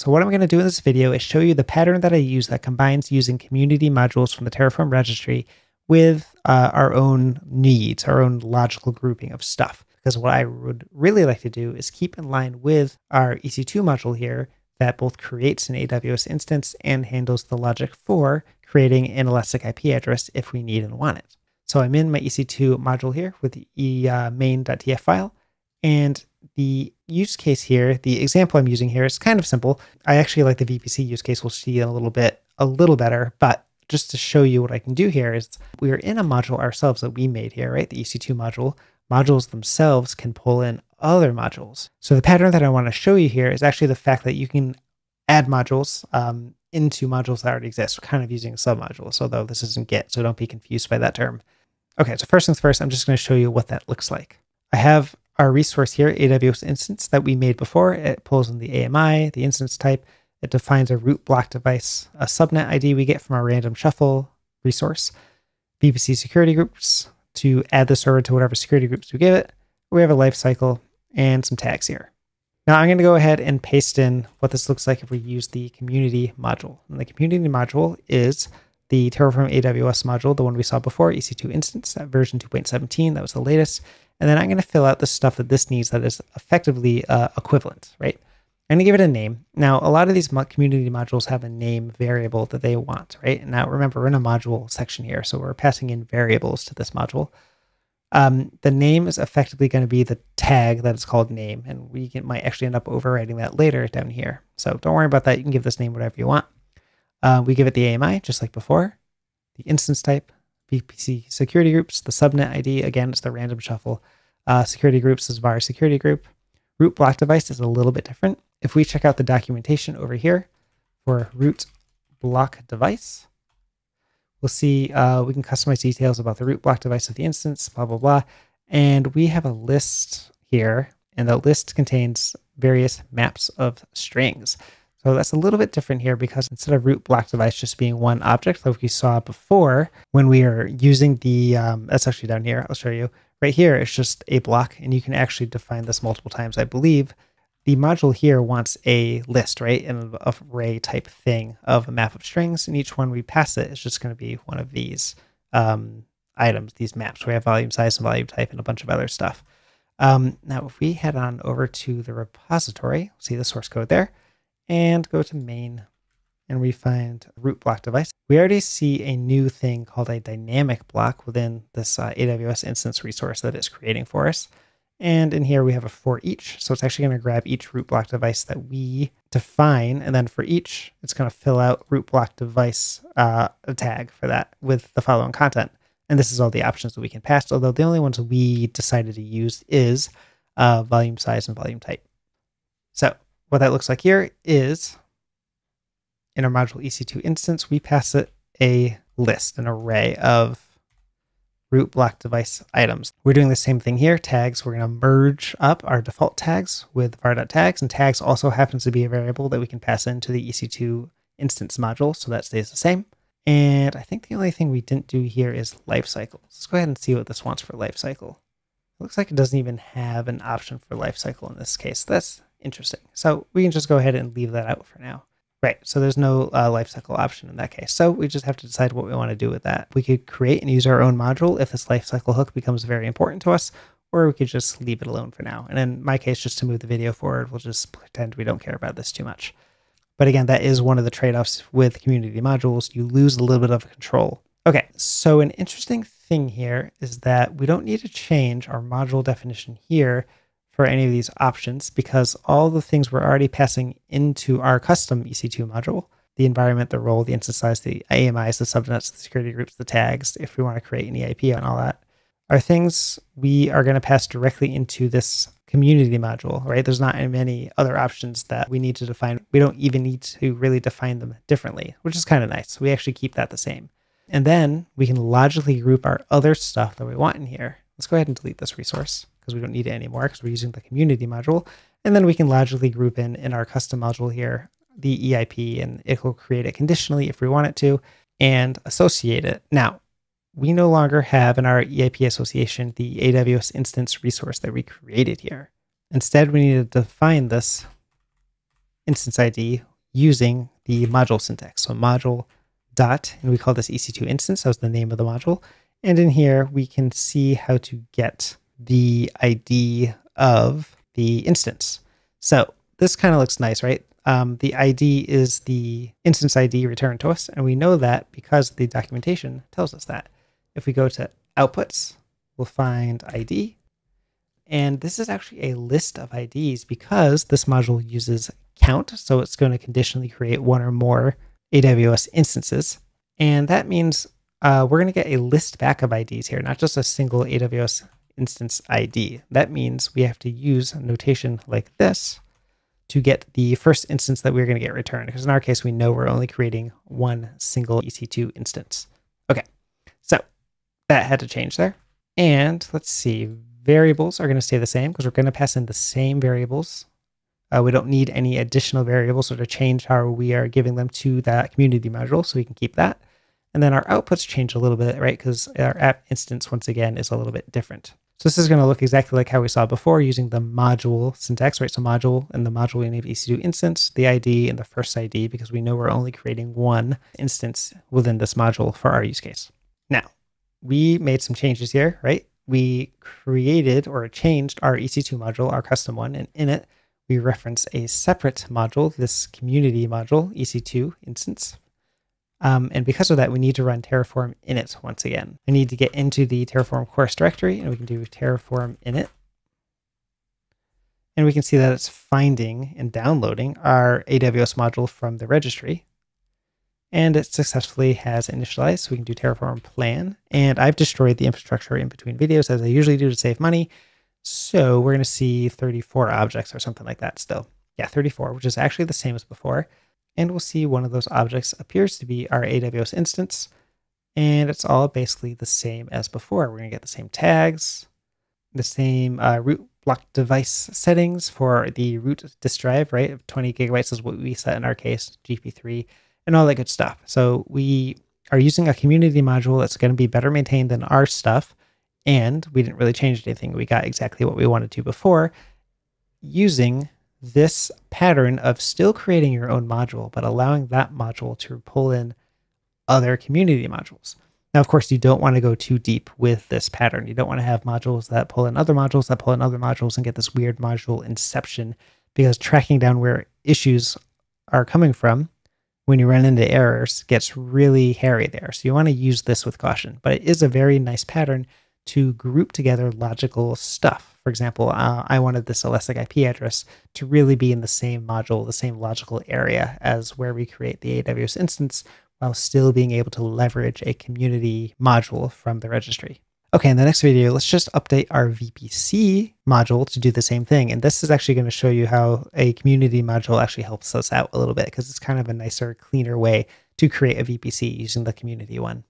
So what I'm going to do in this video is show you the pattern that I use that combines using community modules from the Terraform registry with uh, our own needs, our own logical grouping of stuff. Because what I would really like to do is keep in line with our EC2 module here that both creates an AWS instance and handles the logic for creating an elastic IP address if we need and want it. So I'm in my EC2 module here with the uh, main.tf file. And the use case here, the example I'm using here is kind of simple. I actually like the VPC use case. We'll see in a little bit, a little better, but just to show you what I can do here is we are in a module ourselves that we made here, right? The EC2 module. Modules themselves can pull in other modules. So the pattern that I want to show you here is actually the fact that you can add modules um, into modules that already exist. We're kind of using submodules, although this isn't Git, so don't be confused by that term. Okay, so first things first, I'm just going to show you what that looks like. I have our resource here, AWS instance that we made before. It pulls in the AMI, the instance type. It defines a root block device, a subnet ID we get from our random shuffle resource, VPC security groups to add the server to whatever security groups we give it. We have a lifecycle and some tags here. Now I'm going to go ahead and paste in what this looks like if we use the community module. And the community module is the Terraform AWS module, the one we saw before, EC2 instance at version 2.17. That was the latest. And then I'm going to fill out the stuff that this needs that is effectively uh, equivalent, right? I'm going to give it a name. Now, a lot of these community modules have a name variable that they want, right? Now remember, we're in a module section here, so we're passing in variables to this module. Um, the name is effectively going to be the tag that is called name, and we can, might actually end up overwriting that later down here. So don't worry about that. You can give this name whatever you want. Uh, we give it the AMI, just like before. The instance type, VPC security groups, the subnet ID, again, it's the random shuffle. Uh, security groups is var security group. Root block device is a little bit different. If we check out the documentation over here for root block device, we'll see uh, we can customize details about the root block device of the instance, blah, blah, blah. And we have a list here, and the list contains various maps of strings. So that's a little bit different here because instead of root block device just being one object like we saw before, when we are using the, um, that's actually down here, I'll show you. Right here, it's just a block, and you can actually define this multiple times, I believe. The module here wants a list, right? An array type thing of a map of strings, and each one we pass it is just going to be one of these um, items, these maps. We have volume size and volume type and a bunch of other stuff. Um, now, if we head on over to the repository, see the source code there, and go to main, and we find root block device, we already see a new thing called a dynamic block within this uh, AWS instance resource that it's creating for us. And in here we have a for each. So it's actually going to grab each root block device that we define. And then for each, it's going to fill out root block device uh, a tag for that with the following content. And this is all the options that we can pass, although the only ones we decided to use is uh, volume size and volume type. So what that looks like here is in our module EC2 instance, we pass it a list, an array of root block device items. We're doing the same thing here. Tags, we're going to merge up our default tags with var.tags, and tags also happens to be a variable that we can pass into the EC2 instance module, so that stays the same. And I think the only thing we didn't do here is lifecycle. Let's go ahead and see what this wants for lifecycle. It looks like it doesn't even have an option for lifecycle in this case. That's interesting. So we can just go ahead and leave that out for now. Right. So there's no uh, lifecycle option in that case. So we just have to decide what we want to do with that. We could create and use our own module if this lifecycle hook becomes very important to us, or we could just leave it alone for now. And in my case, just to move the video forward, we'll just pretend we don't care about this too much. But again, that is one of the trade-offs with community modules. You lose a little bit of control. Okay, so an interesting thing here is that we don't need to change our module definition here for any of these options because all the things we're already passing into our custom EC2 module, the environment, the role, the instance size, the AMIs, the subnets, the security groups, the tags, if we want to create an EIP and all that, are things we are going to pass directly into this community module, right? There's not many other options that we need to define. We don't even need to really define them differently, which is kind of nice. We actually keep that the same. And then we can logically group our other stuff that we want in here. Let's go ahead and delete this resource because we don't need it anymore because we're using the community module. And then we can logically group in in our custom module here, the EIP, and it will create it conditionally if we want it to and associate it. Now, we no longer have in our EIP association the AWS instance resource that we created here. Instead, we need to define this instance ID using the module syntax. So module dot, and we call this EC2 instance. That was the name of the module. And in here, we can see how to get the ID of the instance. So this kind of looks nice, right? Um, the ID is the instance ID returned to us, and we know that because the documentation tells us that. If we go to outputs, we'll find ID, and this is actually a list of IDs because this module uses count. So it's going to conditionally create one or more AWS instances. And that means uh, we're going to get a list back of IDs here, not just a single AWS instance ID. That means we have to use notation like this to get the first instance that we're going to get returned. Because in our case, we know we're only creating one single EC2 instance. Okay, so that had to change there. And let's see, variables are going to stay the same because we're going to pass in the same variables. Uh, we don't need any additional variables to change how we are giving them to that community module, so we can keep that. And then our outputs change a little bit, right? Because our app instance, once again, is a little bit different. So this is going to look exactly like how we saw before using the module syntax, right? So module and the module we named EC2 instance, the ID and the first ID, because we know we're only creating one instance within this module for our use case. Now, we made some changes here, right? We created or changed our EC2 module, our custom one, and in it, we reference a separate module, this community module, EC2 instance um, and because of that, we need to run Terraform init once again. I need to get into the Terraform course directory and we can do Terraform init. And we can see that it's finding and downloading our AWS module from the registry. And it successfully has initialized. So we can do Terraform plan. And I've destroyed the infrastructure in between videos as I usually do to save money. So we're going to see 34 objects or something like that still. Yeah, 34, which is actually the same as before and we'll see one of those objects appears to be our AWS instance, and it's all basically the same as before. We're going to get the same tags, the same uh, root block device settings for the root disk drive, right? 20 gigabytes is what we set in our case, GP3, and all that good stuff. So we are using a community module that's going to be better maintained than our stuff, and we didn't really change anything. We got exactly what we wanted to before using this pattern of still creating your own module, but allowing that module to pull in other community modules. Now, of course, you don't want to go too deep with this pattern. You don't want to have modules that pull in other modules that pull in other modules and get this weird module inception because tracking down where issues are coming from when you run into errors gets really hairy there. So you want to use this with caution, but it is a very nice pattern to group together logical stuff. For example, uh, I wanted this Elastic IP address to really be in the same module, the same logical area as where we create the AWS instance while still being able to leverage a community module from the registry. Okay, in the next video, let's just update our VPC module to do the same thing. And this is actually going to show you how a community module actually helps us out a little bit because it's kind of a nicer, cleaner way to create a VPC using the community one.